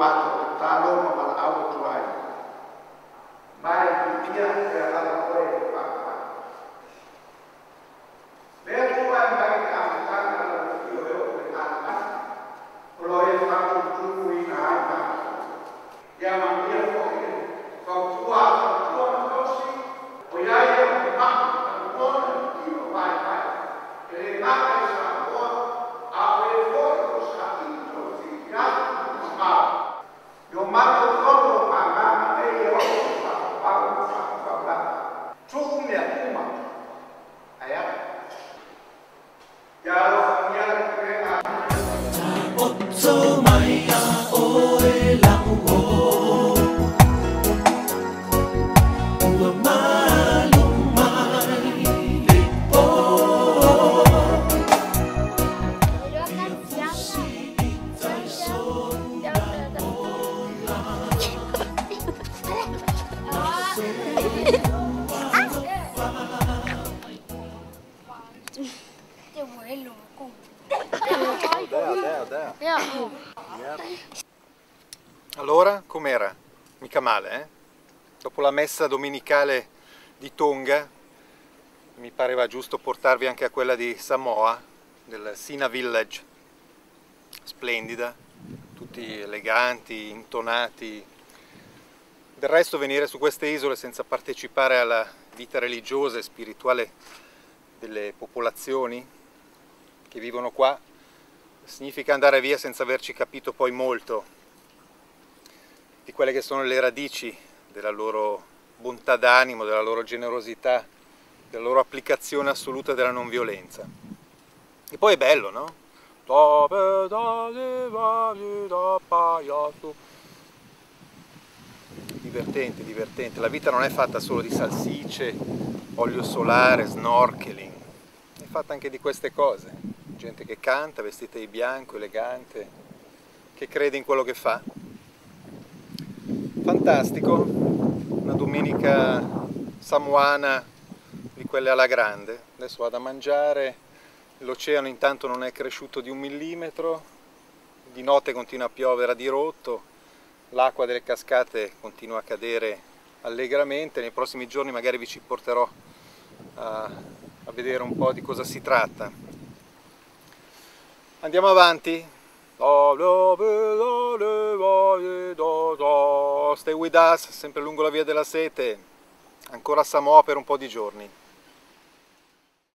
mata talo ma mala au tuai mai pia te っと前 Dea, dea, dea. 要。Allora, com'era? Mica male, eh? Dopo la messa domenicale di Tonga, mi pareva giusto portarvi anche a quella di Samoa, del Sina Village. Splendida, tutti eleganti, intonati. Del resto venire su queste isole senza partecipare alla vita religiosa e spirituale delle popolazioni che vivono qua significa andare via senza averci capito poi molto di quelle che sono le radici della loro bontà d'animo, della loro generosità, della loro applicazione assoluta della non violenza. E poi è bello, no? Divertente, divertente. La vita non è fatta solo di salsicce, olio solare, snorkeling, è fatta anche di queste cose. Gente che canta, vestita di bianco, elegante, che crede in quello che fa. Fantastico, una domenica samoana di quelle alla grande. Adesso vado a mangiare, l'oceano intanto non è cresciuto di un millimetro, di notte continua a piovere a dirotto, l'acqua delle cascate continua a cadere allegramente, nei prossimi giorni magari vi ci porterò a, a vedere un po' di cosa si tratta. Andiamo avanti. Stay with us, sempre lungo la via della sete, ancora a Samoa per un po' di giorni.